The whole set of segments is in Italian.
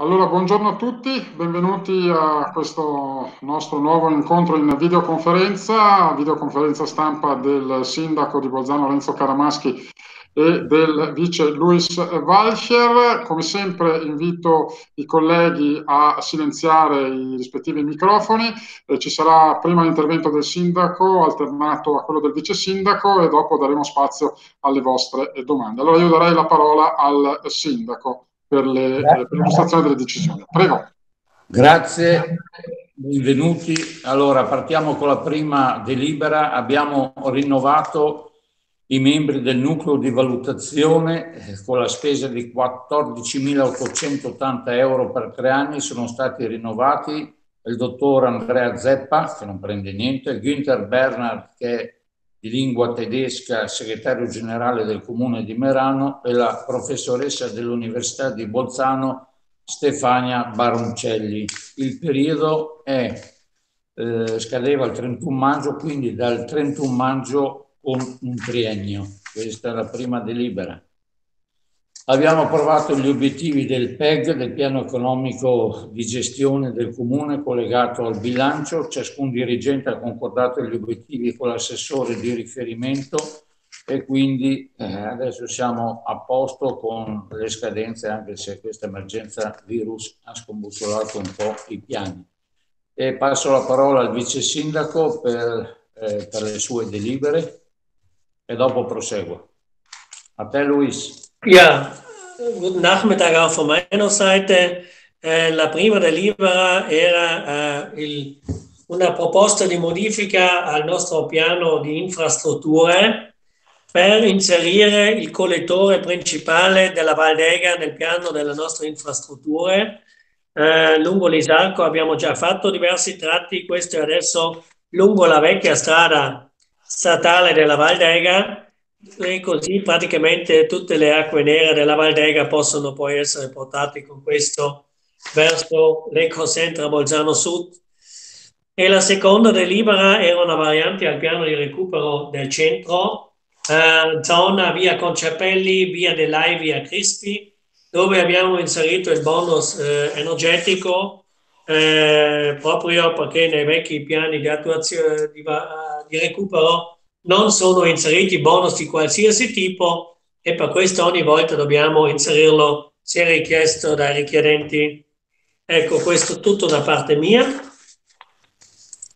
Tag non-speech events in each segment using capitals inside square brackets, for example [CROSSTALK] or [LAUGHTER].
Allora, buongiorno a tutti, benvenuti a questo nostro nuovo incontro in videoconferenza, videoconferenza stampa del sindaco di Bolzano Renzo Caramaschi e del vice Luis Walcher. Come sempre invito i colleghi a silenziare i rispettivi microfoni. Eh, ci sarà prima l'intervento del sindaco alternato a quello del vice sindaco e dopo daremo spazio alle vostre domande. Allora io darei la parola al sindaco per, le, per l'illustrazione delle decisioni. Prego. Grazie, benvenuti. Allora, partiamo con la prima delibera. Abbiamo rinnovato i membri del nucleo di valutazione eh, con la spesa di 14.880 euro per tre anni sono stati rinnovati il dottor Andrea Zeppa, che non prende niente, Günther Bernhard, che è di lingua tedesca, segretario generale del comune di Merano, e la professoressa dell'Università di Bolzano, Stefania Baroncelli. Il periodo è, eh, scadeva il 31 maggio, quindi dal 31 maggio con un triennio. Questa è la prima delibera. Abbiamo approvato gli obiettivi del PEG, del piano economico di gestione del comune collegato al bilancio. Ciascun dirigente ha concordato gli obiettivi con l'assessore di riferimento e quindi eh, adesso siamo a posto con le scadenze anche se questa emergenza virus ha scombussolato un po' i piani. E passo la parola al vice sindaco per, eh, per le sue delibere e dopo proseguo. A te Luis. Ja, guten Nachmittag auch von meiner Seite. Eh, la prima delibera era eh, il, una proposta di modifica al nostro piano di infrastrutture per inserire il collettore principale della Valdega nel piano delle nostre infrastrutture. Eh, lungo l'Isarco abbiamo già fatto diversi tratti, questo è adesso lungo la vecchia strada statale della Valdega e così praticamente tutte le acque nere della Valdega possono poi essere portate con questo verso l'ecocentra Bolzano Sud. E la seconda delibera era una variante al piano di recupero del centro, eh, zona via Concepelli, via dell'Ai, via Crispi, dove abbiamo inserito il bonus eh, energetico eh, proprio perché nei vecchi piani di attuazione di, di recupero non sono inseriti bonus di qualsiasi tipo e per questo ogni volta dobbiamo inserirlo se richiesto dai richiedenti. Ecco, questo tutto da parte mia.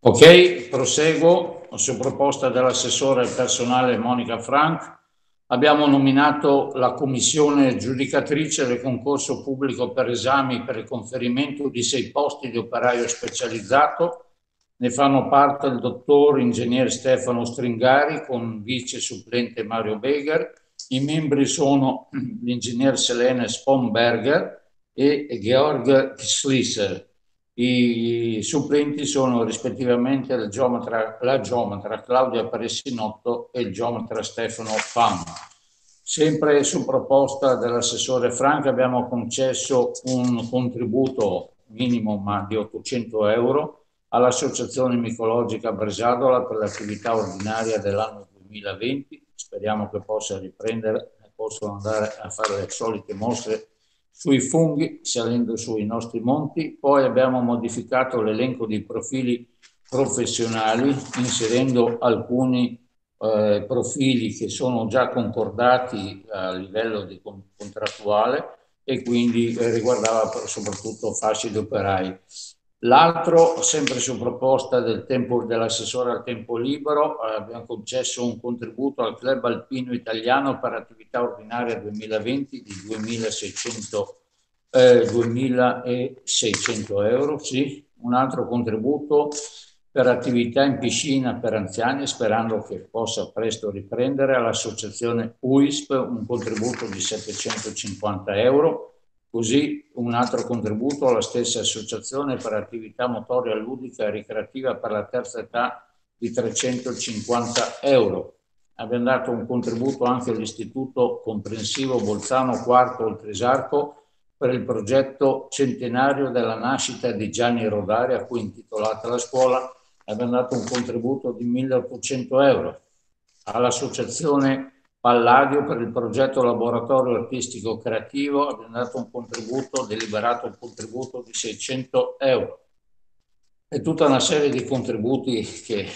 Ok, proseguo. Su proposta dell'assessore personale Monica Frank, abbiamo nominato la commissione giudicatrice del concorso pubblico per esami per il conferimento di sei posti di operaio specializzato ne fanno parte il dottor ingegnere Stefano Stringari con vice supplente Mario Beger. I membri sono [CLEARS THROAT] l'ingegnere Selene Spomberger e Georg Schlisser. I supplenti sono rispettivamente la geometra, la geometra Claudia Paressinotto e il geometra Stefano Fam. Sempre su proposta dell'assessore Franca abbiamo concesso un contributo minimo ma di 800 euro all'Associazione Micologica Bresadola per l'attività ordinaria dell'anno 2020. Speriamo che possa riprendere e possano andare a fare le solite mostre sui funghi salendo sui nostri monti. Poi abbiamo modificato l'elenco dei profili professionali inserendo alcuni eh, profili che sono già concordati a livello di contrattuale e quindi eh, riguardava soprattutto fasce di operai. L'altro, sempre su proposta del tempo, dell'assessore al tempo libero, eh, abbiamo concesso un contributo al Club Alpino Italiano per attività ordinaria 2020 di 2600, eh, 2600 euro. Sì. Un altro contributo per attività in piscina per anziani, sperando che possa presto riprendere all'associazione UISP un contributo di 750 euro Così un altro contributo alla stessa associazione per attività motoria ludica e ricreativa per la terza età di 350 euro. Abbiamo dato un contributo anche all'Istituto Comprensivo Bolzano IV Oltresarco per il progetto centenario della nascita di Gianni Rodari, a cui è intitolata la scuola. Abbiamo dato un contributo di 1800 euro. All'associazione Palladio per il progetto laboratorio artistico creativo abbiamo dato un contributo, deliberato un contributo di 600 euro. E tutta una serie di contributi che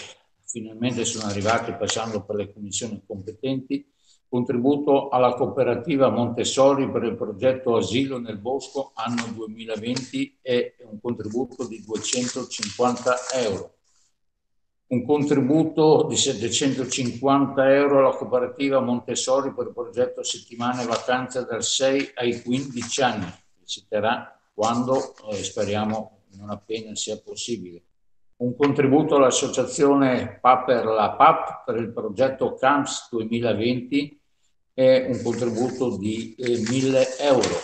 finalmente sono arrivati passando per le commissioni competenti. Contributo alla cooperativa Montessori per il progetto Asilo nel Bosco anno 2020 e un contributo di 250 euro un contributo di 750 euro alla cooperativa Montessori per il progetto Settimane Vacanze dal 6 ai 15 anni, che si terrà quando eh, speriamo non appena sia possibile. Un contributo all'associazione Paper la PAP per il progetto CAMPS 2020 e un contributo di eh, 1000 euro.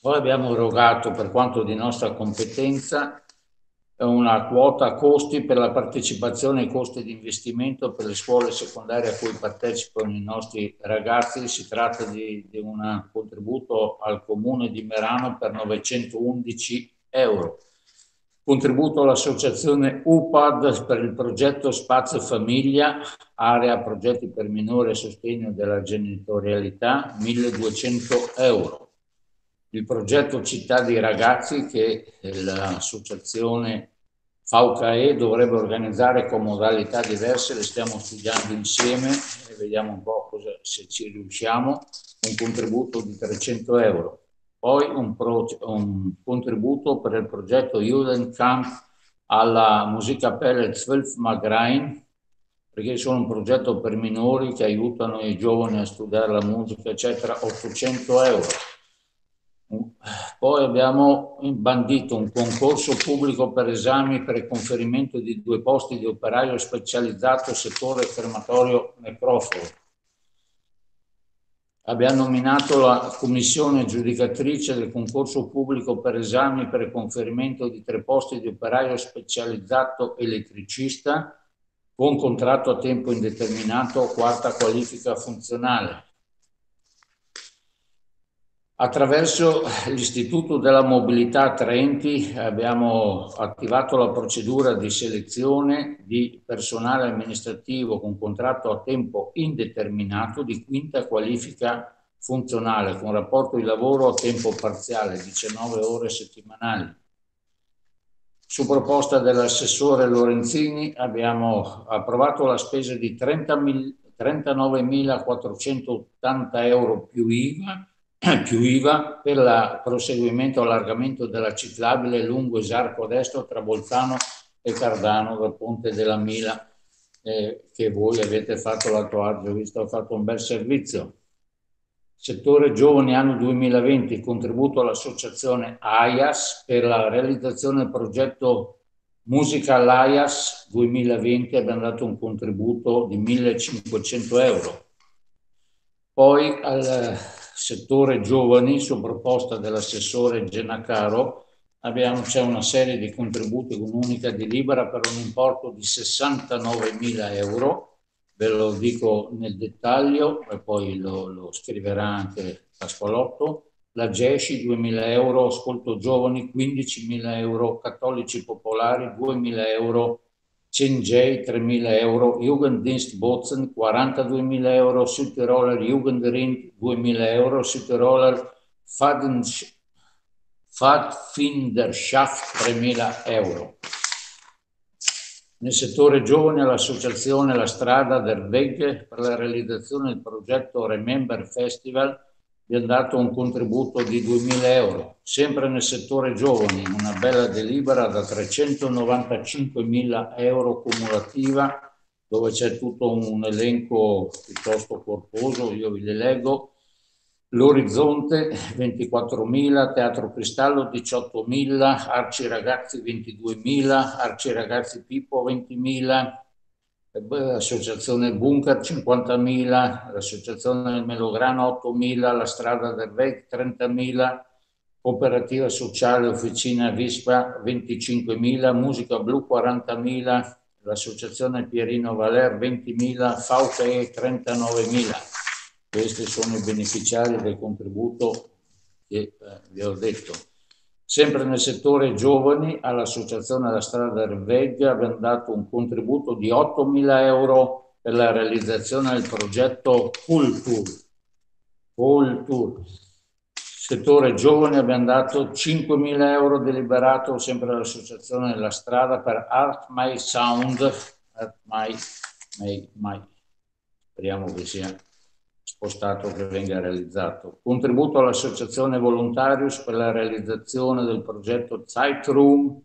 Poi abbiamo erogato per quanto di nostra competenza una quota costi per la partecipazione ai costi di investimento per le scuole secondarie a cui partecipano i nostri ragazzi. Si tratta di, di un contributo al comune di Merano per 911 euro. Contributo all'associazione UPAD per il progetto Spazio Famiglia, area progetti per minore sostegno della genitorialità, 1200 euro il progetto Città dei Ragazzi che l'associazione FAUCAE dovrebbe organizzare con modalità diverse, le stiamo studiando insieme e vediamo un po' cosa, se ci riusciamo, un contributo di 300 euro. Poi un, pro, un contributo per il progetto Judenkamp alla Musikappelle 12 Magrein, perché sono un progetto per minori che aiutano i giovani a studiare la musica, eccetera, 800 euro poi abbiamo bandito un concorso pubblico per esami per il conferimento di due posti di operaio specializzato settore crematorio necroforo. Abbiamo nominato la commissione giudicatrice del concorso pubblico per esami per il conferimento di tre posti di operaio specializzato elettricista con contratto a tempo indeterminato quarta qualifica funzionale. Attraverso l'Istituto della Mobilità Trenti abbiamo attivato la procedura di selezione di personale amministrativo con contratto a tempo indeterminato di quinta qualifica funzionale con rapporto di lavoro a tempo parziale, 19 ore settimanali. Su proposta dell'assessore Lorenzini abbiamo approvato la spesa di 39.480 euro più IVA [CLEARS THROAT] più IVA per il proseguimento e allargamento della ciclabile lungo Esarco Destro tra Bolzano e Cardano dal ponte della Mila eh, che voi avete fatto l'altro Adige, ho visto, ha fatto un bel servizio. Settore giovani anno 2020, contributo all'associazione AIAS per la realizzazione del progetto Musica AIAS 2020 abbiamo dato un contributo di 1500 euro. Poi al settore giovani, su proposta dell'assessore Genacaro, abbiamo, c'è una serie di contributi con un'unica delibera per un importo di 69.000 euro, ve lo dico nel dettaglio e poi lo, lo scriverà anche Pasqualotto. La GESCI 2.000 euro, Ascolto Giovani 15.000 euro, Cattolici Popolari 2.000 euro, Cengei 3.000 euro, Jugenddienst Bozen 42.000 euro, Südtiroler Jugendring 2.000 euro, Südtiroler Pfadfinderschaft 3.000 euro. Nel settore giovane l'associazione La Strada del Weg per la realizzazione del progetto Remember Festival vi ha dato un contributo di 2.000 euro. Sempre nel settore giovani, una bella delibera da 395.000 euro cumulativa, dove c'è tutto un elenco piuttosto corposo, io vi le leggo. L'Orizzonte 24.000, Teatro Cristallo 18.000, Arci Ragazzi 22.000, Arci Ragazzi Pippo 20.000, l'associazione Bunker 50.000, l'associazione Melograno 8.000, la strada del Vec 30.000, cooperativa sociale Officina Vispa 25.000, musica blu 40.000, l'associazione Pierino Valer 20.000, FAUCE 39.000. Questi sono i beneficiari del contributo che eh, vi ho detto. Sempre nel settore giovani, all'Associazione La Strada del Veglia abbiamo dato un contributo di 8.000 euro per la realizzazione del progetto Culture. Culture. Settore giovane abbiamo dato 5.000 euro deliberato sempre all'Associazione della Strada per Art My Sound. Art My, My, My. Speriamo che sia spostato che venga realizzato. Contributo all'Associazione Volontarius per la realizzazione del progetto Zeitroom,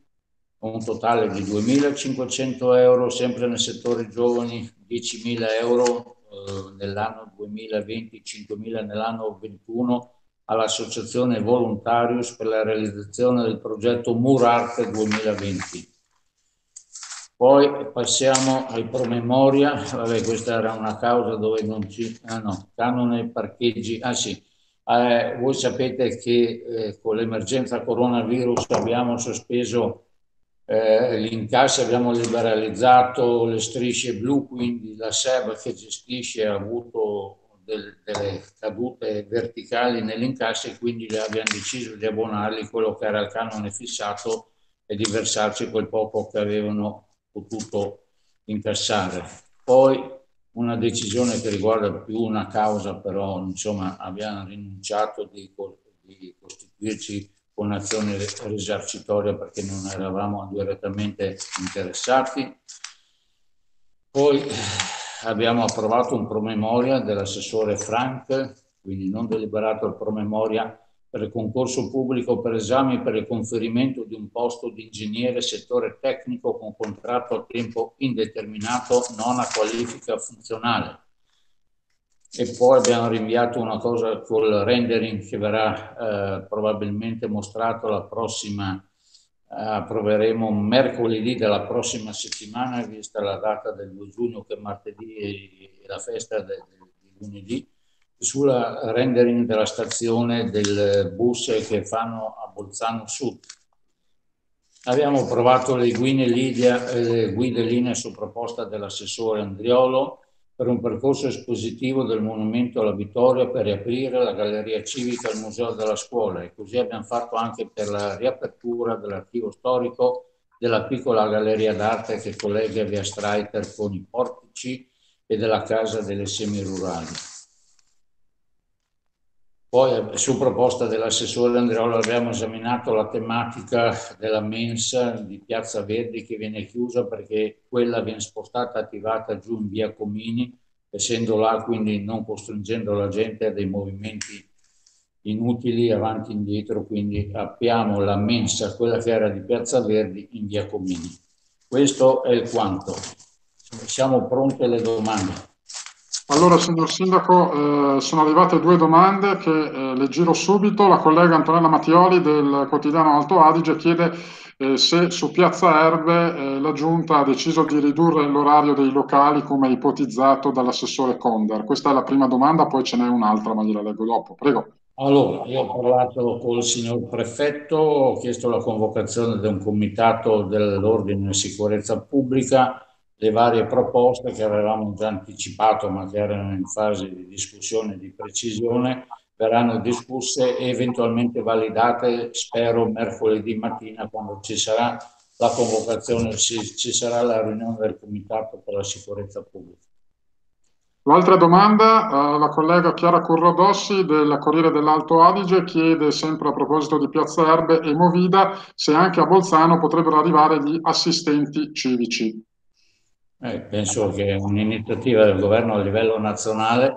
un totale di 2.500 euro, sempre nel settore giovani, 10.000 euro eh, nell'anno 2020, 5.000 nell'anno 2021 all'Associazione Volontarius per la realizzazione del progetto Murarte 2020. Poi passiamo ai promemoria, vabbè questa era una causa dove non ci, ah no, canone parcheggi, ah sì, eh, voi sapete che eh, con l'emergenza coronavirus abbiamo sospeso eh, gli incassi, abbiamo liberalizzato le strisce blu, quindi la SEB che gestisce ha avuto del, delle cadute verticali negli incassi e quindi abbiamo deciso di abbonarli quello che era il canone fissato e di versarci quel poco che avevano potuto incassare. Poi una decisione che riguarda più una causa, però insomma abbiamo rinunciato di, di costituirci con azione risarcitoria perché non eravamo direttamente interessati. Poi abbiamo approvato un promemoria dell'assessore Frank, quindi non deliberato il promemoria per il concorso pubblico per esami per il conferimento di un posto di ingegnere settore tecnico con contratto a tempo indeterminato non a qualifica funzionale. E poi abbiamo rinviato una cosa col rendering che verrà eh, probabilmente mostrato la prossima, eh, approveremo mercoledì della prossima settimana, vista la data del 2 giugno che è martedì e la festa del, del lunedì sulla rendering della stazione del bus che fanno a Bolzano Sud. Abbiamo provato le guide, Lidia, le guide linee su proposta dell'assessore Andriolo per un percorso espositivo del monumento alla vittoria per riaprire la galleria civica al Museo della Scuola e così abbiamo fatto anche per la riapertura dell'archivio storico della piccola galleria d'arte che collega via Streiter con i portici e della casa delle semi rurali. Poi su proposta dell'assessore Andreola abbiamo esaminato la tematica della mensa di Piazza Verdi che viene chiusa perché quella viene spostata attivata giù in via Comini, essendo là quindi non costringendo la gente a dei movimenti inutili avanti e indietro, quindi appiamo la mensa, quella che era di Piazza Verdi, in via Comini. Questo è il quanto. Siamo pronti alle domande. Allora, signor Sindaco, eh, sono arrivate due domande che eh, le giro subito. La collega Antonella Mattioli del quotidiano Alto Adige chiede eh, se su Piazza Erbe eh, la Giunta ha deciso di ridurre l'orario dei locali come ipotizzato dall'assessore Condar. Questa è la prima domanda, poi ce n'è un'altra, ma gliela leggo dopo. Prego. Allora, io ho parlato con il signor prefetto, ho chiesto la convocazione di un comitato dell'ordine e sicurezza pubblica le varie proposte che avevamo già anticipato ma che erano in fase di discussione e di precisione verranno discusse e eventualmente validate, spero, mercoledì mattina quando ci sarà la convocazione, ci sarà la riunione del Comitato per la sicurezza pubblica. L'altra domanda, eh, la collega Chiara Currodossi del Corriere dell'Alto Adige chiede sempre a proposito di Piazza Erbe e Movida se anche a Bolzano potrebbero arrivare gli assistenti civici. Eh, penso che è un'iniziativa del governo a livello nazionale.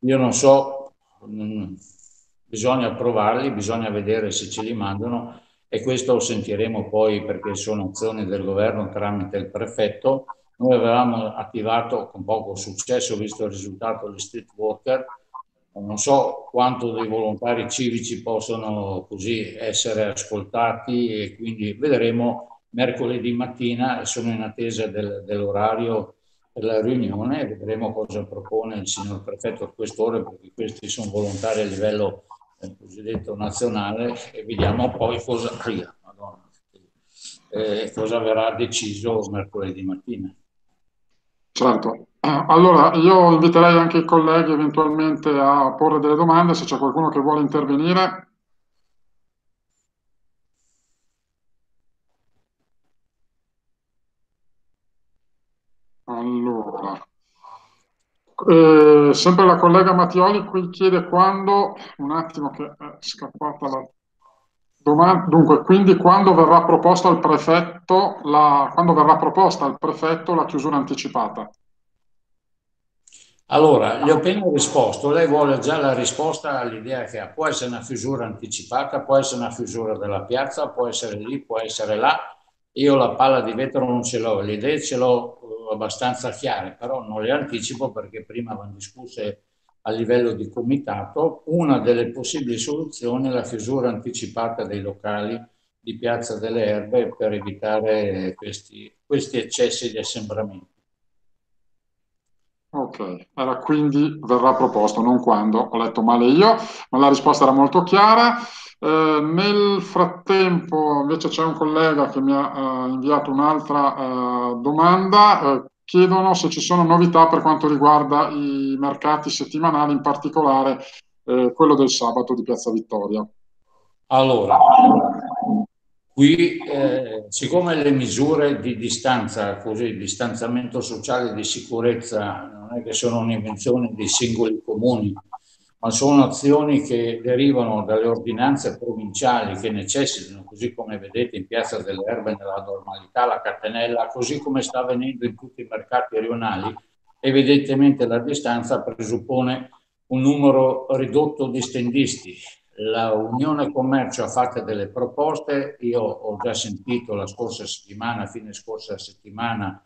Io non so, mm, bisogna approvarli, bisogna vedere se ce li mandano e questo lo sentiremo poi perché sono azioni del governo tramite il prefetto. Noi avevamo attivato con poco successo, visto il risultato, gli street worker. Non so quanto dei volontari civici possono così essere ascoltati e quindi vedremo mercoledì mattina sono in attesa del, dell'orario per la riunione vedremo cosa propone il signor prefetto a quest'ora perché questi sono volontari a livello eh, cosiddetto nazionale e vediamo poi cosa, eh, cosa verrà deciso mercoledì mattina. Certo. Allora, io inviterei anche i colleghi eventualmente a porre delle domande, se c'è qualcuno che vuole intervenire. Allora, Eh, sempre la collega Mattioli qui chiede quando, un attimo che è scappata la domanda, dunque, quindi quando verrà proposta al prefetto la, quando verrà proposta al prefetto la chiusura anticipata? Allora, gli ho appena risposto, lei vuole già la risposta all'idea che può essere una chiusura anticipata, può essere una chiusura della piazza, può essere lì, può essere là, io la palla di vetro non ce l'ho, le idee ce l'ho eh, abbastanza chiare, però non le anticipo perché prima vanno discusse a livello di comitato. Una delle possibili soluzioni è la chiusura anticipata dei locali di Piazza delle Erbe per evitare questi, questi eccessi di assembramento. Ok, allora quindi verrà proposto, non quando, ho letto male io, ma la risposta era molto chiara. Eh, nel frattempo invece c'è un collega che mi ha eh, inviato un'altra eh, domanda. Eh, chiedono se ci sono novità per quanto riguarda i mercati settimanali, in particolare eh, quello del sabato di Piazza Vittoria. Allora, qui eh, siccome le misure di distanza, così, distanziamento sociale e di sicurezza non è che sono un'invenzione dei singoli comuni, ma sono azioni che derivano dalle ordinanze provinciali che necessitano, così come vedete in Piazza delle Erbe nella normalità, la catenella, così come sta avvenendo in tutti i mercati rionali, evidentemente la distanza presuppone un numero ridotto di stendisti. La Unione Commercio ha fatto delle proposte, io ho già sentito la scorsa settimana, fine scorsa settimana,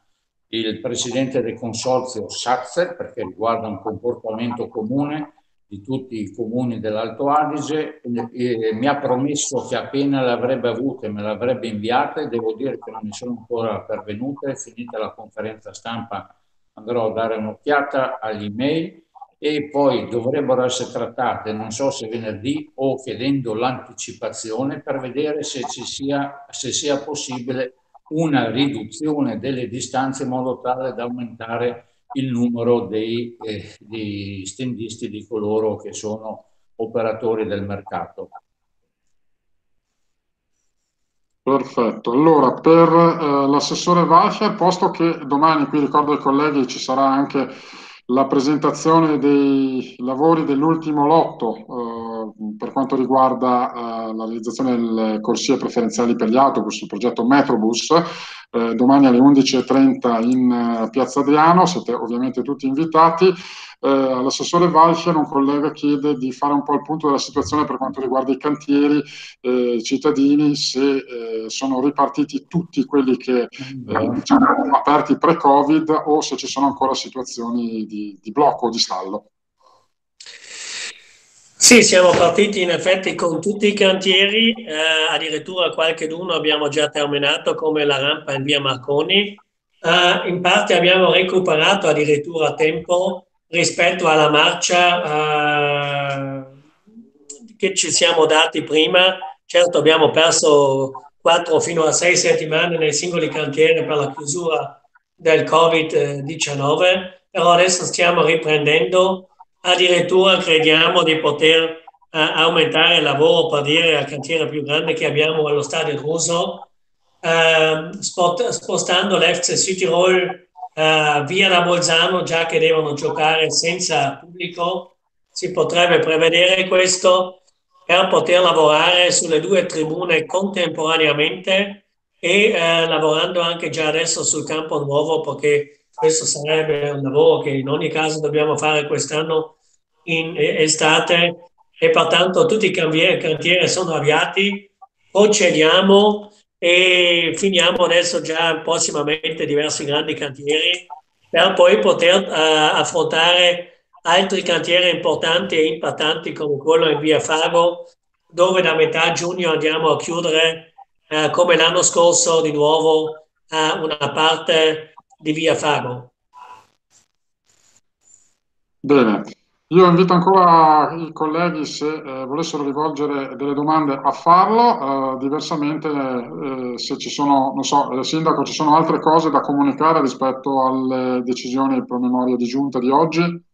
il presidente del consorzio Satzer, perché riguarda un comportamento comune, di tutti i comuni dell'Alto Adige mi ha promesso che appena le avrebbe avute me le avrebbe inviate, devo dire che non mi sono ancora pervenute, finita la conferenza stampa andrò a dare un'occhiata agli email. E poi dovrebbero essere trattate, non so se venerdì o chiedendo l'anticipazione per vedere se, ci sia, se sia possibile una riduzione delle distanze in modo tale da aumentare il numero dei, eh, dei stendisti, di coloro che sono operatori del mercato. Perfetto, allora per eh, l'assessore Walcher, posto che domani, qui ricordo ai colleghi, ci sarà anche la presentazione dei lavori dell'ultimo lotto eh, per quanto riguarda eh, la realizzazione delle corsie preferenziali per gli autobus, il progetto Metrobus, eh, domani alle 11.30 in eh, Piazza Adriano, siete ovviamente tutti invitati. Eh, all'assessore Valcher un collega chiede di fare un po' il punto della situazione per quanto riguarda i cantieri eh, cittadini, se eh, sono ripartiti tutti quelli che eh, diciamo, aperti pre-Covid o se ci sono ancora situazioni di, di blocco o di stallo. Sì, siamo partiti in effetti con tutti i cantieri, eh, addirittura qualche d'uno abbiamo già terminato come la rampa in via Marconi. Eh, in parte abbiamo recuperato addirittura tempo rispetto alla marcia eh, che ci siamo dati prima. Certo abbiamo perso 4 fino a 6 settimane nei singoli cantieri per la chiusura del Covid-19, però adesso stiamo riprendendo addirittura crediamo di poter uh, aumentare il lavoro per dire al cantiere più grande che abbiamo allo stadio Russo, uh, spot, spostando l'FC Südtirol uh, via da Bolzano, già che devono giocare senza pubblico, si potrebbe prevedere questo per poter lavorare sulle due tribune contemporaneamente e eh, lavorando anche già adesso sul campo nuovo perché questo sarebbe un lavoro che in ogni caso dobbiamo fare quest'anno in estate. E pertanto tutti i cantieri, sono avviati, procediamo e finiamo adesso già prossimamente diversi grandi cantieri per poi poter uh, affrontare altri cantieri importanti e impattanti come quello in via Fago dove da metà giugno andiamo a chiudere uh, come l'anno scorso di nuovo uh, una parte di via Fago. Bene, io invito ancora i colleghi, se eh, volessero rivolgere delle domande, a farlo. Eh, diversamente, eh, se ci sono, non so, eh, Sindaco, ci sono altre cose da comunicare rispetto alle decisioni e promemoria di giunta di oggi?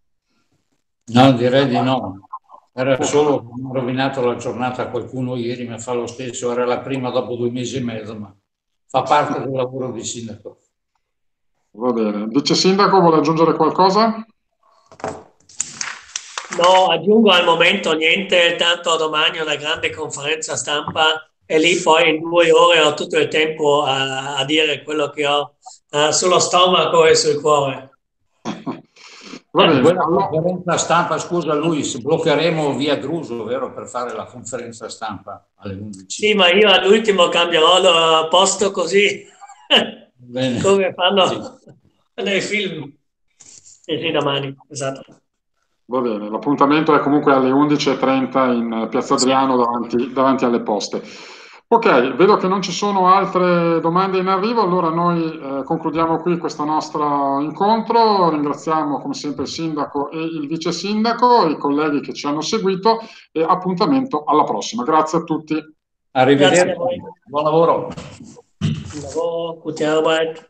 No, direi di no. Era solo rovinato la giornata a qualcuno ieri, ma fa lo stesso. Era la prima dopo due mesi e mezzo, ma fa parte del lavoro di sindaco. Va bene. Vice sindaco, vuole aggiungere qualcosa? No, aggiungo al momento niente, tanto domani una grande conferenza stampa e lì poi in due ore ho tutto il tempo a, a dire quello che ho uh, sullo stomaco e sul cuore. [LAUGHS] Va bene. Quella conferenza stampa, scusa Luis, bloccheremo via Druso, vero, per fare la conferenza stampa alle 11. Sì, ma io all'ultimo cambierò il posto così, [LAUGHS] bene. come fanno sì. [LAUGHS] nei film. Sì, sì, domani, esatto. Va bene, l'appuntamento è comunque alle 11.30 in Piazza Adriano davanti, davanti alle poste. Ok, vedo che non ci sono altre domande in arrivo, allora noi eh, concludiamo qui questo nostro incontro, ringraziamo come sempre il sindaco e il vice sindaco, i colleghi che ci hanno seguito e appuntamento alla prossima. Grazie a tutti. Arrivederci, buon lavoro. Buon lavoro, gute Arbeit.